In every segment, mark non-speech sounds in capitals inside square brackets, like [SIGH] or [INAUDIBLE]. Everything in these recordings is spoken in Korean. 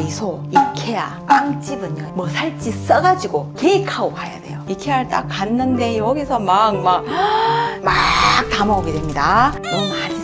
다이소, 이케아, 빵집은요 뭐 살지 써가지고 계획하고 가야 돼요. 이케아를 딱 갔는데 여기서 막 막 [GASPS] 막 다 먹게 됩니다. 너무 많이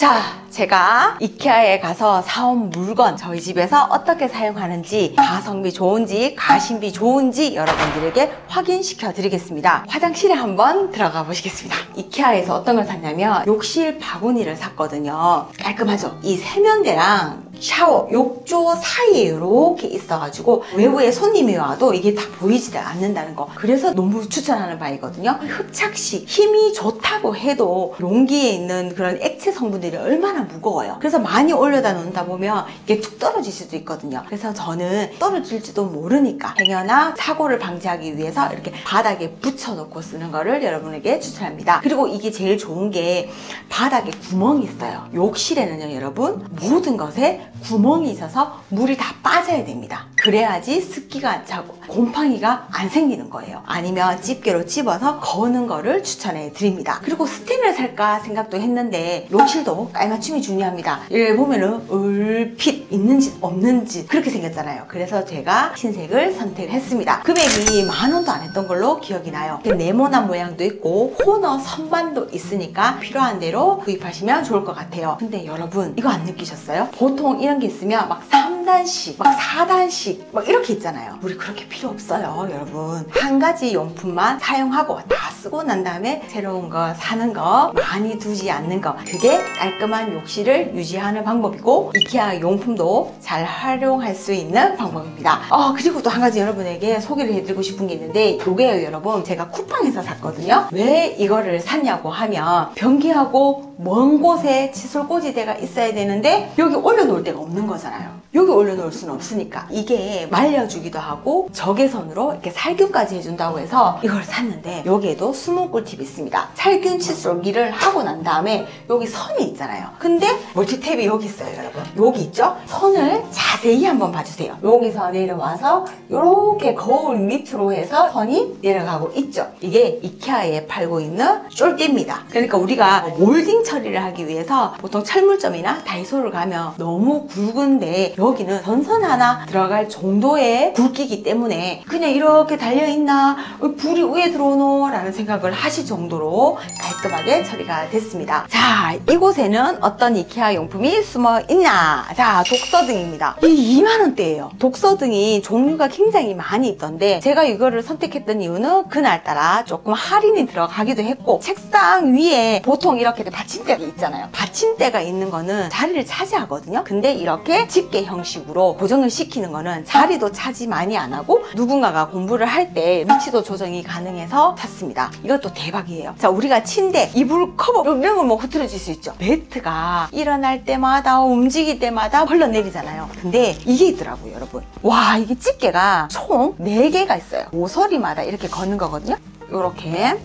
자, 제가 이케아에 가서 사온 물건 저희 집에서 어떻게 사용하는지 가성비 좋은지 가심비 좋은지 여러분들에게 확인시켜 드리겠습니다. 화장실에 한번 들어가 보시겠습니다. 이케아에서 어떤 걸 샀냐면 욕실 바구니를 샀거든요. 깔끔하죠? 이 세면대랑 샤워, 욕조 사이에 이렇게 있어가지고 외부에 손님이 와도 이게 다 보이지 않는다는 거. 그래서 너무 추천하는 바이거든요. 흡착시 힘이 좋다고 해도 용기에 있는 그런 액체 성분들이 얼마나 무거워요. 그래서 많이 올려다 놓다 보면 이게 툭 떨어질 수도 있거든요. 그래서 저는 떨어질지도 모르니까 행여나 사고를 방지하기 위해서 이렇게 바닥에 붙여놓고 쓰는 거를 여러분에게 추천합니다. 그리고 이게 제일 좋은 게 바닥에 구멍이 있어요. 욕실에는요, 여러분 모든 것에 구멍이 있어서 물이 다 빠져야 됩니다. 그래야지 습기가 안 차고 곰팡이가 안 생기는 거예요. 아니면 집게로 찝어서 거는 거를 추천해 드립니다. 그리고 스텐을 살까 생각도 했는데 욕실도 깔맞춤이 중요합니다. 여기 보면은 얼핏 있는지 없는지 그렇게 생겼잖아요. 그래서 제가 흰색을 선택했습니다. 금액이 만 원도 안 했던 걸로 기억이 나요. 네모난 모양도 있고 코너 선반도 있으니까 필요한 대로 구입하시면 좋을 것 같아요. 근데 여러분 이거 안 느끼셨어요? 보통 이런 게 있으면 막 3 단씩, 막 4단씩 막 이렇게 있잖아요. 우리 그렇게 필요 없어요, 여러분. 한 가지 용품만 사용하고 다 쓰고 난 다음에 새로운 거 사는 거 많이 두지 않는 거 그게 깔끔한 욕실을 유지하는 방법이고 이케아 용품도 잘 활용할 수 있는 방법입니다. 어, 그리고 또 한 가지 여러분에게 소개를 해드리고 싶은 게 있는데 이게요, 여러분. 제가 쿠팡에서 샀거든요. 왜 이거를 샀냐고 하면 변기하고 먼 곳에 칫솔 꽂이대가 있어야 되는데 여기 올려놓을 데가 없는 거잖아요. 여기 올려놓을 수는 없으니까 이게 말려주기도 하고 적외선으로 이렇게 살균까지 해준다고 해서 이걸 샀는데 여기에도 숨은 꿀팁이 있습니다. 살균 칫솔기를 하고 난 다음에 여기 선이 있잖아요. 근데 멀티탭이 여기 있어요, 여러분. 여기 있죠? 선을 자세히 한번 봐주세요. 여기서 내려와서 이렇게 거울 밑으로 해서 선이 내려가고 있죠. 이게 이케아에 팔고 있는 쫄대입니다. 그러니까 우리가 몰딩 처리를 하기 위해서 보통 철물점이나 다이소를 가면 너무 굵은데 여기는 전선 하나 들어갈 정도의 굵기이기 때문에 그냥 이렇게 달려있나? 어, 불이 위에 들어오노? 라는 생각을 하실 정도로 깔끔하게 처리가 됐습니다. 자 이곳에는 어떤 이케아 용품이 숨어 있냐 자 독서등입니다. 이 2만원대예요. 독서등이 종류가 굉장히 많이 있던데 제가 이거를 선택했던 이유는 그날따라 조금 할인이 들어가기도 했고 책상 위에 보통 이렇게 받침대가 있잖아요. 받침대가 있는 거는 자리를 차지하거든요. 근데 이렇게 집게 형식 으로 고정을 시키는 거는 자리도 차지 많이 안 하고 누군가가 공부를 할 때 위치도 조정이 가능해서 샀습니다. 이것도 대박이에요. 자, 우리가 침대, 이불 커버 이런 걸뭐 흐트러질 수 있죠. 매트가 일어날 때마다 움직일 때마다 흘러내리잖아요. 근데 이게 있더라고요, 여러분. 와, 이게 집게가 총 4개가 있어요. 모서리마다 이렇게 거는 거거든요. 이렇게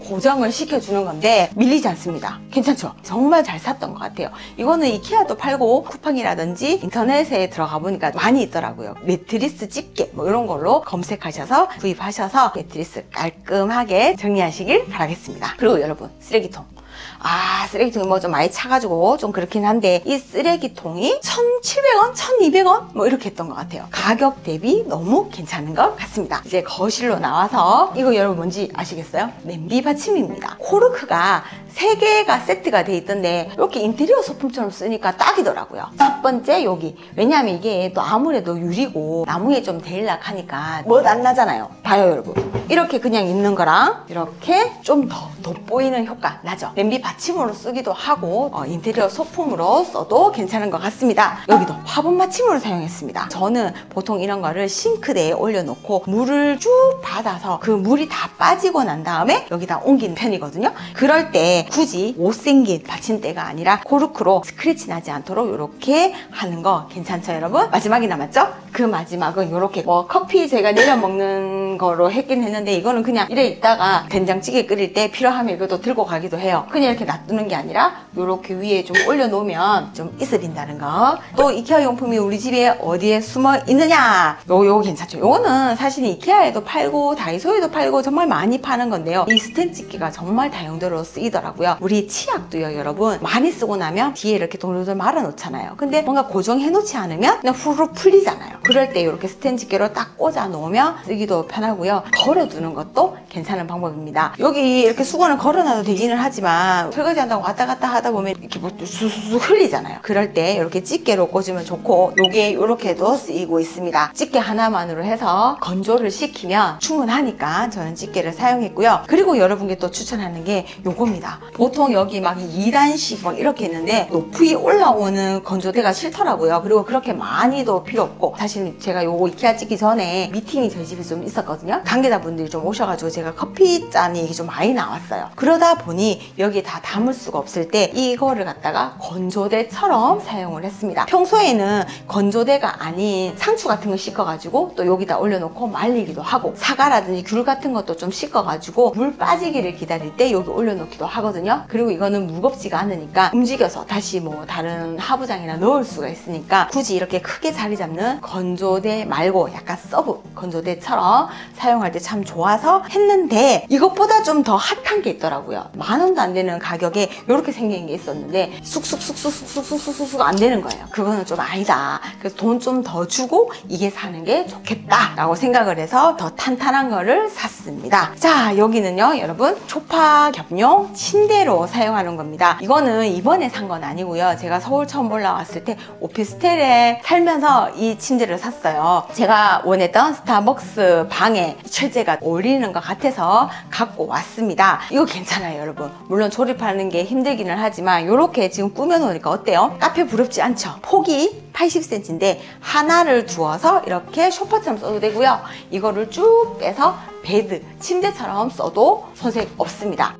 고정을 시켜주는 건데 밀리지 않습니다. 괜찮죠? 정말 잘 샀던 것 같아요. 이거는 이케아도 팔고 쿠팡이라든지 인터넷에 들어가 보니까 많이 있더라고요. 매트리스 집게 뭐 이런 걸로 검색하셔서 구입하셔서 매트리스 깔끔하게 정리하시길 바라겠습니다. 그리고 여러분 쓰레기통. 아 쓰레기통이 뭐 좀 많이 차가지고 좀 그렇긴 한데 이 쓰레기통이 1,700원, 1,200원 뭐 이렇게 했던 것 같아요. 가격 대비 너무 괜찮은 것 같습니다. 이제 거실로 나와서 이거 여러분 뭔지 아시겠어요? 냄비 받침입니다. 코르크가 3개가 세트가 돼 있던데 이렇게 인테리어 소품처럼 쓰니까 딱이더라고요. 첫 번째 여기 왜냐하면 이게 또 아무래도 유리고 나무에 좀 데일락 하니까 멋안 나잖아요. 봐요 여러분. 이렇게 그냥 있는 거랑 이렇게 좀 더 돋보이는 효과 나죠. 냄비 받침으로 쓰기도 하고 어, 인테리어 소품으로 써도 괜찮은 것 같습니다. 여기도 화분 받침으로 사용했습니다. 저는 보통 이런 거를 싱크대에 올려놓고 물을 쭉 받아서 그 물이 다 빠지고 난 다음에 여기다 옮기는 편이거든요. 그럴 때 굳이 못생긴 받침대가 아니라 코르크로 스크래치 나지 않도록 이렇게 하는 거 괜찮죠 여러분? 마지막이 남았죠? 그 마지막은 이렇게 뭐 커피 제가 내려 먹는 거로 했긴 했는데 이거는 그냥 이래 있다가 된장찌개 끓일 때 필요하면 이것도 들고 가기도 해요. 그냥 이렇게 놔두는 게 아니라 이렇게 위에 좀 올려놓으면 좀 있어진다는 거. 또 이케아 용품이 우리 집에 어디에 숨어 있느냐? 요, 요 괜찮죠? 요거는 사실 이케아에도 팔고 다이소에도 팔고 정말 많이 파는 건데요. 이 스텐치기가 정말 다용도로 쓰이더라고요. 우리 치약도요, 여러분. 많이 쓰고 나면 뒤에 이렇게 돌돌돌 말아 놓잖아요. 근데 뭔가 고정해 놓지 않으면 그냥 후루룩 풀리잖아요. 그럴 때 이렇게 스텐치기로 딱 꽂아 놓으면 쓰기도 편하고요. 걸어두는 것도 괜찮은 방법입니다. 여기 이렇게 수건을 걸어놔도 되기는 하지만 설거지 한다고 왔다 갔다 하다 보면 이렇게 뭐 수수수 흘리잖아요. 그럴 때 이렇게 집게로 꽂으면 좋고 요게 이렇게도 쓰이고 있습니다. 집게 하나만으로 해서 건조를 시키면 충분하니까 저는 집게를 사용했고요. 그리고 여러분께 또 추천하는 게 요겁니다. 보통 여기 막 2단씩 막 이렇게 있는데 높이 올라오는 건조대가 싫더라고요. 그리고 그렇게 많이도 필요 없고 사실 제가 요거 이케아 찍기 전에 미팅이 저희 집에 좀 있었거든요. 관계자분들이 좀 오셔가지고 제가 커피 잔이 좀 많이 나왔어요. 그러다 보니 여기 다 담을 수가 없을 때 이거를 갖다가 건조대처럼 사용을 했습니다. 평소에는 건조대가 아닌 상추 같은 거 씻어가지고 또 여기다 올려놓고 말리기도 하고 사과라든지 귤 같은 것도 좀 씻어가지고 물 빠지기를 기다릴 때 여기 올려놓기도 하거든요. 그리고 이거는 무겁지가 않으니까 움직여서 다시 뭐 다른 하부장이나 넣을 수가 있으니까 굳이 이렇게 크게 자리 잡는 건조대 말고 약간 서브 건조대처럼 사용할 때 참 좋아서 했는데 이것보다 좀 더 핫한 게 있더라고요. 만 원도 안 되는 가격에 이렇게 생긴 게 있었는데 쑥쑥쑥쑥쑥쑥쑥쑥 안 되는 거예요. 그거는 좀 아니다. 그래서 돈 좀 더 주고 이게 사는 게 좋겠다라고 생각을 해서 더 탄탄한 거를 샀습니다. 자 여기는요 여러분 초파 겹용 침대로 사용하는 겁니다. 이거는 이번에 산 건 아니고요. 제가 서울 처음 올라왔을 때 오피스텔에 살면서 이 침대를 샀어요. 제가 원했던 스타벅스 방에 철제가 어울리는 것 같아서 갖고 왔습니다. 이거 괜찮아요 여러분. 물론 조립하는 게 힘들기는 하지만 이렇게 지금 꾸며놓으니까 어때요? 카페 부럽지 않죠? 폭이 80cm인데 하나를 두어서 이렇게 쇼파처럼 써도 되고요. 이거를 쭉 빼서 bed, 침대처럼 써도 손색 없습니다.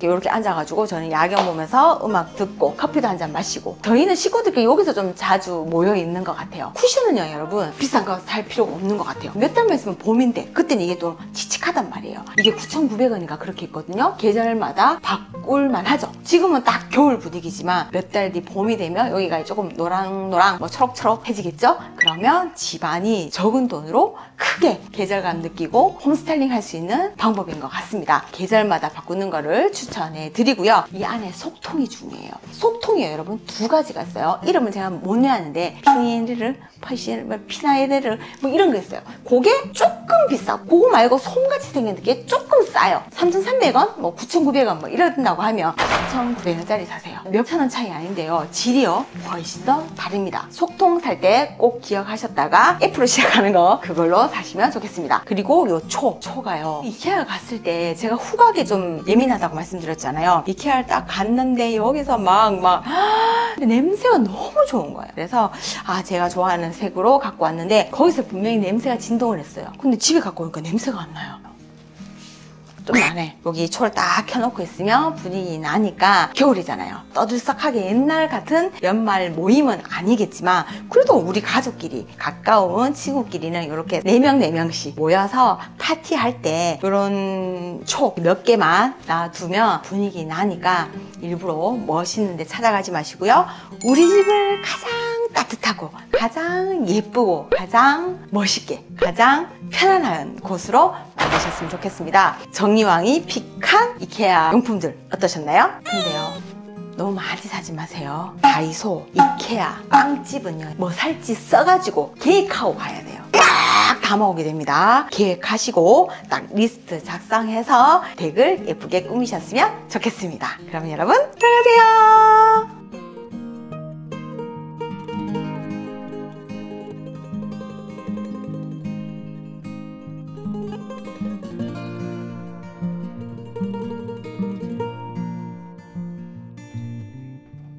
이렇게 앉아가지고 저는 야경 보면서 음악 듣고 커피도 한 잔 마시고. 저희는 식구들끼리 여기서 좀 자주 모여 있는 것 같아요. 쿠션은요 여러분 비싼 거 살 필요가 없는 것 같아요. 몇 달만 있으면 봄인데 그때는 이게 또 칙칙하단 말이에요. 이게 9,900원인가 그렇게 있거든요. 계절마다 바 꿀만 하죠 지금은 딱 겨울 분위기지만 몇 달 뒤 봄이 되면 여기가 조금 노랑노랑 뭐 초록초록해지겠죠 그러면 집안이 적은 돈으로 크게 계절감 느끼고 홈스타일링 할 수 있는 방법인 것 같습니다 계절마다 바꾸는 거를 추천 추천해 드리고요. 이 안에 속통이 중요해요. 속통이요, 여러분. 두 가지가 있어요. 이름은 제가 못 외웠는데, 피니르르, 파시르, 뭐 피나에르르, 뭐 이런 거 있어요. 그게 조금 비싸. 그거 말고 솜같이 생긴 게 조금 싸요. 3,300원, 뭐 9,900원 뭐 이런다고 하면 4,900원짜리 사세요. 몇천 원 차이 아닌데요. 질이요, 훨씬 더 다릅니다. 속통 살 때 꼭 기억하셨다가 F로 시작하는 거 그걸로 사시면 좋겠습니다. 그리고 요 초, 초가요. 이케아 갔을 때 제가 후각에 좀 예민하다고 말씀 말씀드렸잖아요. 이케아를 딱 갔는데 여기서 막, 막, 냄새가 너무 좋은 거예요. 그래서, 아, 제가 좋아하는 색으로 갖고 왔는데, 거기서 분명히 냄새가 진동을 했어요. 근데 집에 갖고 오니까 냄새가 안 나요. 좀 나네. 여기 초를 딱 켜놓고 있으면 분위기 나니까 겨울이잖아요. 떠들썩하게 옛날 같은 연말 모임은 아니겠지만 그래도 우리 가족끼리 가까운 친구끼리는 이렇게 네명 네명씩 모여서 파티할 때 이런 초몇 개만 놔두면 분위기 나니까 일부러 멋있는 데 찾아가지 마시고요. 우리 집을 가장 따뜻하고 가장 예쁘고 가장 멋있게 가장 편안한 곳으로 만드셨으면 좋겠습니다. 정리왕이 픽한 이케아 용품들 어떠셨나요? 근데요. 너무 많이 사지 마세요. 다이소, 이케아, 빵집은요. 뭐 살지 써가지고 계획하고 가야 돼요. 딱 담아오게 됩니다. 계획하시고 딱 리스트 작성해서 덱을 예쁘게 꾸미셨으면 좋겠습니다. 그러면 여러분 들어가세요.